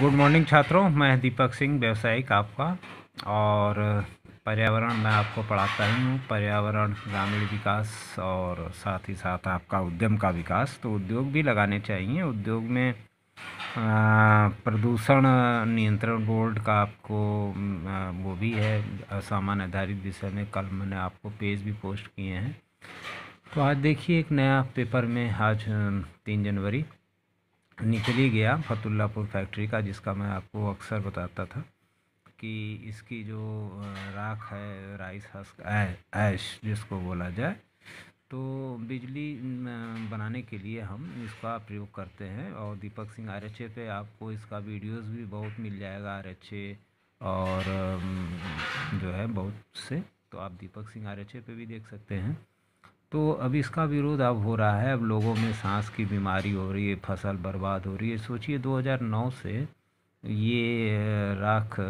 Good morning छात्रों। मैं दीपक सिंह, व्यवसायिक आपका। और पर्यावरण मैं आपको पढ़ाता ही हूँ। पर्यावरण, ग्रामीण विकास और साथ ही साथ आपका उद्यम का विकास। तो उद्योग भी लगाने चाहिए। उद्योग में प्रदूषण नियंत्रण बोर्ड का आपको वो भी है। सामान्य आधारित विषय में कल मैंने आपको पेज भी पोस्ट किए हैं। तो आज देखिए एक नया पेपर में आज, तीन जनवरी। निकल गया फतुल्लापुर फैक्ट्री का, जिसका मैं आपको अक्सर बताता था कि इसकी जो राख है, राइस हस्क ऐश जिसको बोला जाए तो बिजली बनाने के लिए हम इसका प्रयोग करते हैं और Deepak Singh R H A पे आपको इसका वीडियोस भी बहुत मिल जाएगा आर एच ए और जो है बहुत से तो आप Deepak Singh R H A पे भी देख सकते हैं। तो अब इसका विरोध अब हो रहा है। अब लोगों में सांस की बीमारी हो रही है, फ़सल बर्बाद हो रही है। सोचिए 2009 से ये राख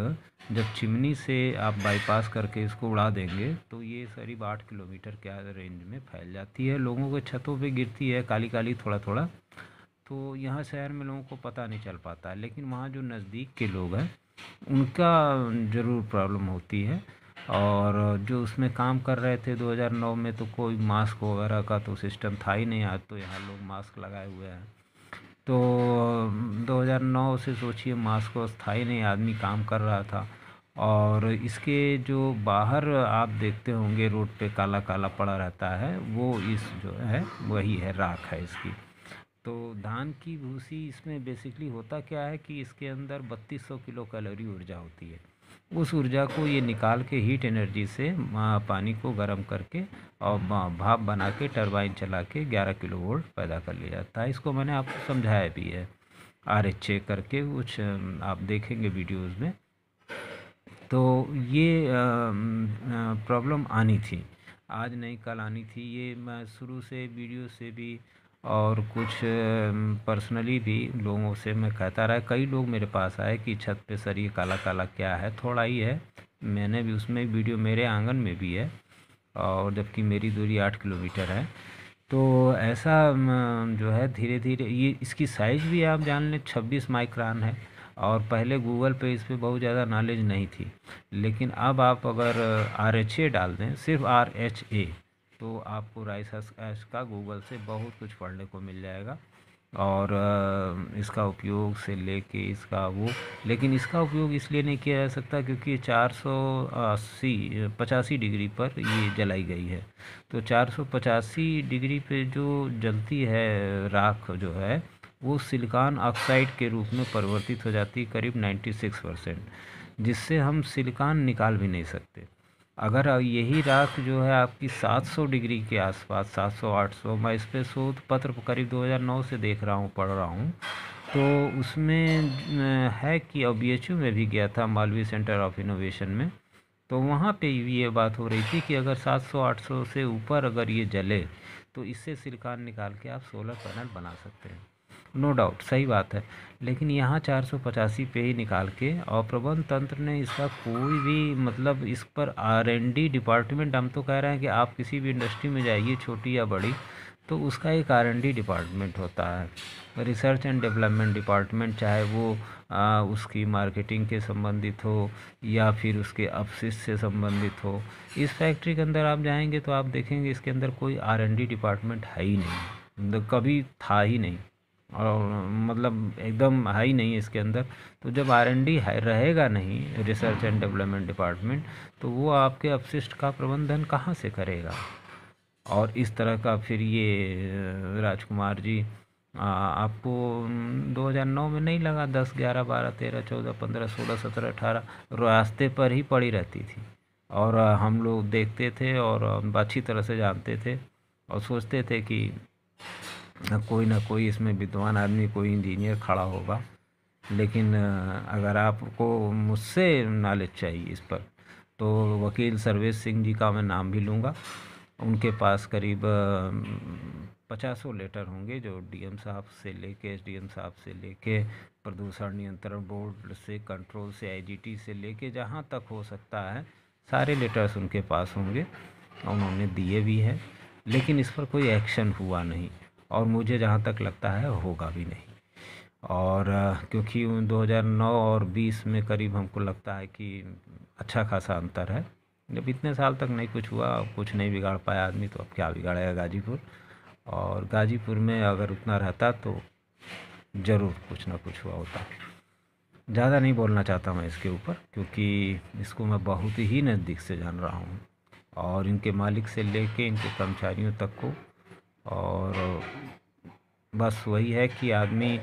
जब चिमनी से आप बाईपास करके इसको उड़ा देंगे तो ये करीब आठ किलोमीटर के रेंज में फैल जाती है। लोगों के छतों पे गिरती है काली काली थोड़ा थोड़ा तो यहाँ शहर में लोगों को पता नहीं चल पाता लेकिन वहाँ जो नज़दीक के लोग हैं, उनका ज़रूर प्रॉब्लम होती है। और जो उसमें काम कर रहे थे 2009 में तो कोई मास्क वगैरह का तो सिस्टम था ही नहीं आज तो यहाँ लोग मास्क लगाए हुए हैं। तो 2009 से सोचिए मास्क वास्क था ही नहीं, आदमी काम कर रहा था। और इसके जो बाहर आप देखते होंगे रोड पे काला काला पड़ा रहता है, वो इस जो है, वही है राख है इसकी। तो धान की भूसी इसमें बेसिकली होता क्या है कि इसके अंदर बत्तीस सौ किलो कैलोरी ऊर्जा होती है। उस ऊर्जा को ये निकाल के हीट एनर्जी से पानी को गर्म करके और भाप बना के टरबाइन चला के 11 किलो वोल्ट पैदा कर लिया जाता है। इसको मैंने आपको समझाया भी है। आर एच ए करके कुछ आप देखेंगे वीडियोज़ में। तो ये प्रॉब्लम आनी थी। आज नहीं, कल आनी थी। ये मैं शुरू से वीडियो से भी और कुछ पर्सनली भी लोगों से मैं कहता रहा, कई लोग मेरे पास आए कि छत पे सर ये काला काला क्या है, थोड़ा ही है। मैंने भी उसमें वीडियो मेरे आँगन में भी है और जबकि मेरी दूरी आठ किलोमीटर है। तो ऐसा जो है धीरे धीरे ये इसकी साइज़ भी आप जान लें, छब्बीस माइक्रान है और पहले गूगल पे इस पर बहुत ज़्यादा नॉलेज नहीं थी। लेकिन अब आप अगर आर एच ए डाल दें, सिर्फ़ आर एच ए तो आपको राइस ऐश का गूगल से बहुत कुछ पढ़ने को मिल जाएगा। और इसका उपयोग से लेके इसका वो, लेकिन इसका उपयोग इसलिए नहीं किया जा सकता क्योंकि चार सौ अस्सी, पचासी डिग्री पर ये जलाई गई है। तो चार सौ पचासी डिग्री पे जो जलती है राख जो है, वो सिलिकॉन ऑक्साइड के रूप में परिवर्तित हो जाती है करीब 96 परसेंट जिससे हम सिलिकॉन निकाल भी नहीं सकते। अगर यही राख जो है आपकी 700 डिग्री के आसपास 700 800 मैं इस पर शोध पत्र करीब 2009 से देख रहा हूँ, पढ़ रहा हूँ। तो उसमें है कि अब बी में भी गया था मालवी सेंटर ऑफ़ इनोवेशन में। तो वहाँ पे ये बात हो रही थी कि अगर 700-800 से ऊपर अगर ये जले तो इससे सिलिकॉन निकाल के आप सोलर पैनल बना सकते हैं। नो डाउट सही बात है। लेकिन यहाँ चार सौ पचासी पे ही निकाल के और प्रबंध तंत्र ने इसका कोई भी मतलब इस पर आर एन डी डिपार्टमेंट हम तो कह रहे हैं कि आप किसी भी इंडस्ट्री में जाइए छोटी या बड़ी तो उसका एक आर एन डी डिपार्टमेंट होता है। रिसर्च एंड डेवलपमेंट डिपार्टमेंट चाहे वो आ, उसकी मार्केटिंग के संबंधित हो या फिर उसके अपशिष्ट से संबंधित हो। इस फैक्ट्री के अंदर आप जाएँगे तो आप देखेंगे इसके अंदर कोई आर एन डी डिपार्टमेंट है ही नहीं। मतलब कभी था ही नहीं। और मतलब एकदम हाई नहीं है इसके अंदर। तो जब आर एन डी रहेगा नहीं रिसर्च एंड डेवलपमेंट डिपार्टमेंट तो वो आपके अपशिष्ट का प्रबंधन कहाँ से करेगा? और इस तरह का फिर ये राजकुमार जी आ, आपको 2009 में नहीं लगा? 10 11 12 13 14 15 16 17 18 रास्ते पर ही पड़ी रहती थी। और हम लोग देखते थे और अच्छी तरह से जानते थे और सोचते थे कि कोई ना कोई इसमें विद्वान आदमी, कोई इंजीनियर खड़ा होगा। लेकिन अगर आपको मुझसे नॉलेज चाहिए इस पर तो वकील सर्वेश सिंह जी का मैं नाम भी लूँगा। उनके पास करीब पचासों लेटर होंगे जो डीएम साहब से लेके एसडीएम साहब से लेके, प्रदूषण नियंत्रण बोर्ड से कंट्रोल से आईजीटी से लेके, जहाँ तक हो सकता है, सारे लेटर्स उनके पास होंगे। उन्होंने दिए भी हैं। लेकिन इस पर कोई एक्शन हुआ नहीं। और मुझे जहाँ तक लगता है होगा भी नहीं। और क्योंकि 2009 और 20 में करीब हमको लगता है कि अच्छा खासा अंतर है। जब इतने साल तक नहीं कुछ हुआ, कुछ नहीं बिगाड़ पाया आदमी तो अब क्या बिगाड़ेगा गाजीपुर? और गाजीपुर में अगर उतना रहता तो ज़रूर कुछ ना कुछ हुआ होता। ज़्यादा नहीं बोलना चाहता मैं इसके ऊपर, क्योंकि इसको मैं बहुत ही नज़दीक से जान रहा हूँ। और इनके मालिक से लेके इनके कर्मचारियों तक को और बस वही है कि आदमी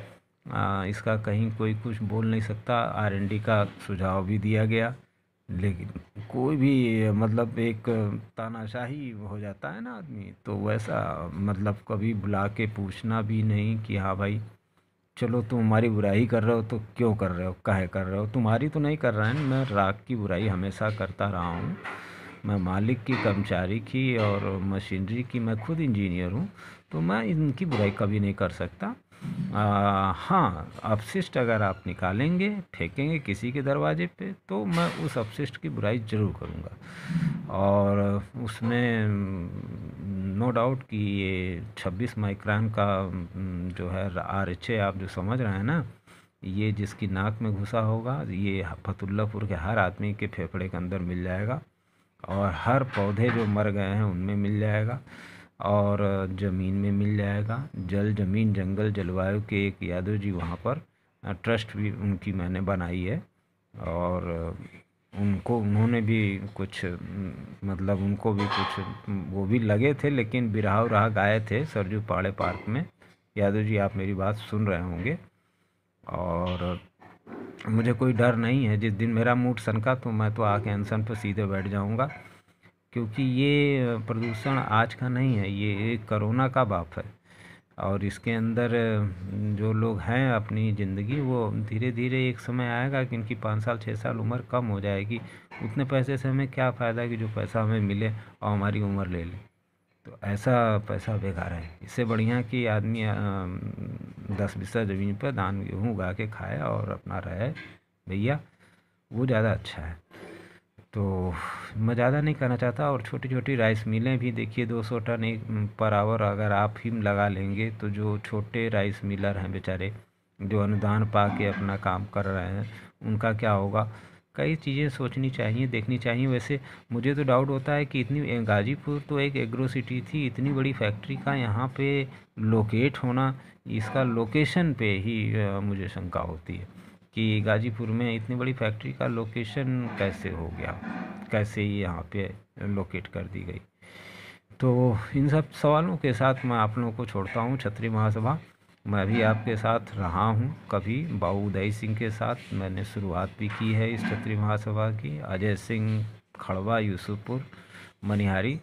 इसका कहीं कोई कुछ बोल नहीं सकता। आर एन डी का सुझाव भी दिया गया। लेकिन कोई भी मतलब एक तानाशाही हो जाता है ना आदमी तो वैसा मतलब कभी बुला के पूछना भी नहीं कि हाँ भाई, चलो तुम हमारी बुराई कर रहे हो तो क्यों कर रहे हो, काहे कर रहे हो? तुम्हारी तो नहीं कर रहे हैं। मैं राग की बुराई हमेशा करता रहा हूँ। मैं मालिक की कर्मचारी की और मशीनरी की मैं खुद इंजीनियर हूँ तो मैं इनकी बुराई कभी नहीं कर सकता। आ, हाँ अपशिष्ट अगर आप निकालेंगे फेंकेंगे किसी के दरवाजे पे तो मैं उस अपशिष्ट की बुराई ज़रूर करूँगा। और उसमें नो डाउट कि ये 26 माइक्रान का जो है आर एच आप जो समझ रहे हैं ना ये जिसकी नाक में घुसा होगा ये फतुल्लापुर के हर आदमी के फेफड़े के अंदर मिल जाएगा। और हर पौधे जो मर गए हैं उनमें मिल जाएगा और ज़मीन में मिल जाएगा। जल ज़मीन, जंगल, जलवायु के एक यादव जी वहाँ पर ट्रस्ट भी उनकी मैंने बनाई है और उनको, उन्होंने भी कुछ मतलब उनको भी कुछ, वो भी लगे थे लेकिन बिरहाव रहा गाए थे सरजू पाड़े पार्क में। यादव जी आप मेरी बात सुन रहे होंगे और मुझे कोई डर नहीं है। जिस दिन मेरा मूड सनका तो मैं तो आके अनशन पर सीधे बैठ जाऊँगा। क्योंकि ये प्रदूषण आज का नहीं है, ये करोना का बाप है। और इसके अंदर जो लोग हैं अपनी ज़िंदगी, वो धीरे धीरे एक समय आएगा कि इनकी पाँच साल छः साल उम्र कम हो जाएगी। उतने पैसे से हमें क्या फ़ायदा कि जो पैसा हमें मिले और हमारी उम्र ले ले? तो ऐसा पैसा बेकार है। इससे बढ़िया कि आदमी दस बीसा ज़मीन पर धान, गेहूँ उगा के खाए और अपना रहे। भैया, वो ज़्यादा अच्छा है। तो मैं ज़्यादा नहीं करना चाहता और छोटी छोटी राइस मिलें भी। देखिए 200 टन एक पर आवर अगर आप ही लगा लेंगे तो जो छोटे राइस मिलर हैं बेचारे, जो अनुदान पा के अपना काम कर रहे हैं, उनका क्या होगा? कई चीज़ें सोचनी चाहिए, देखनी चाहिए। वैसे मुझे तो डाउट होता है कि इतनी गाज़ीपुर तो एक एग्रो सिटी थी, इतनी बड़ी फैक्ट्री का यहाँ पे लोकेट होना, इसका लोकेशन पे ही मुझे शंका होती है कि गाज़ीपुर में इतनी बड़ी फैक्ट्री का लोकेशन कैसे हो गया, कैसे ये यहाँ पे लोकेट कर दी गई। तो इन सब सवालों के साथ मैं आप लोगों को छोड़ता हूँ, छत्री महासभा। मैं भी आपके साथ रहा हूँ कभी बाबू उदय सिंह के साथ। मैंने शुरुआत भी की है इस छत्री महासभा की। अजय सिंह खड़वा यूसुफपुर मनिहारी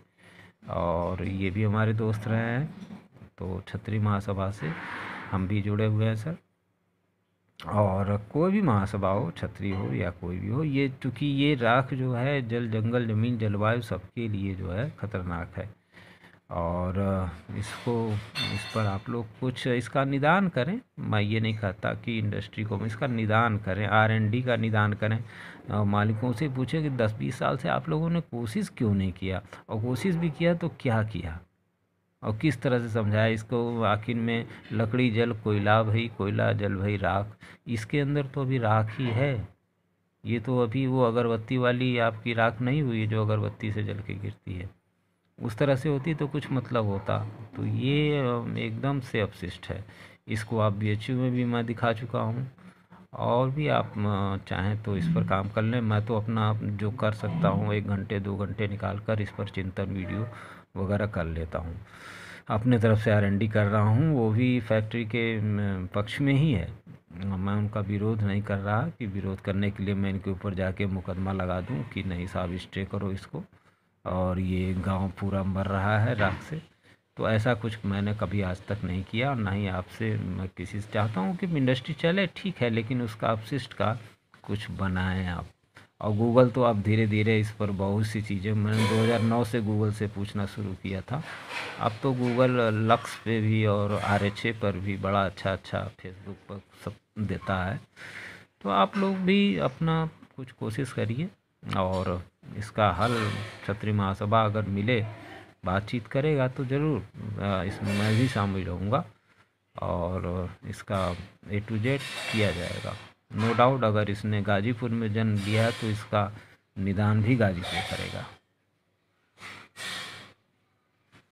और ये भी हमारे दोस्त रहे हैं। तो छत्री महासभा से हम भी जुड़े हुए हैं सर। और कोई भी महासभा हो छत्री हो या कोई भी हो ये चूँकि ये राख जो है जल जंगल ज़मीन जलवायु सबके लिए जो है ख़तरनाक है। और इसको, इस पर आप लोग कुछ इसका निदान करें। मैं ये नहीं कहता कि इंडस्ट्री को इसका निदान करें आर एन डी का निदान करें। मालिकों से पूछें कि दस बीस साल से आप लोगों ने कोशिश क्यों नहीं किया? और कोशिश भी किया तो क्या किया? और किस तरह से समझाया इसको? आखिर में लकड़ी, जल, कोयला भई, कोयला, जल भई, राख। इसके अंदर तो अभी राख ही है। ये तो अभी वो अगरबत्ती वाली आपकी राख नहीं हुई जो अगरबत्ती से जल के गिरती है। उस तरह से होती तो कुछ मतलब होता। तो ये एकदम से अपशिष्ट है। इसको आप बीएचयू में भी मैं दिखा चुका हूँ। और भी आप चाहें तो इस पर काम कर लें। मैं तो अपना जो कर सकता हूँ, एक घंटे, दो घंटे निकाल कर इस पर चिंतन वीडियो वगैरह कर लेता हूँ। अपने तरफ़ से आरएनडी कर रहा हूँ। वो भी फैक्ट्री के पक्ष में ही है। मैं उनका विरोध नहीं कर रहा कि विरोध करने के लिए मैं इनके ऊपर जाके मुकदमा लगा दूँ कि नहीं साहब, स्टे करो इसको। और ये गाँव पूरा मर रहा है राख से। तो ऐसा कुछ मैंने कभी आज तक नहीं किया और ना ही आपसे मैं किसी से चाहता हूँ कि इंडस्ट्री चले, ठीक है, लेकिन उसका अपशिष्ट का कुछ बनाएँ आप। और गूगल तो अब धीरे धीरे इस पर बहुत सी चीज़ें, मैंने 2009 से गूगल से पूछना शुरू किया था। अब तो गूगल लक्स पे भी और आर एच ए पर भी बड़ा अच्छा अच्छा फेसबुक पर सब देता है। तो आप लोग भी अपना कुछ कोशिश करिए और इसका हल क्षत्रिय महासभा अगर मिले, बातचीत करेगा तो ज़रूर इसमें मैं भी शामिल रहूँगा और इसका ए टू जेड किया जाएगा। नो डाउट अगर इसने गाज़ीपुर में जन्म लिया तो इसका निदान भी गाज़ीपुर करेगा।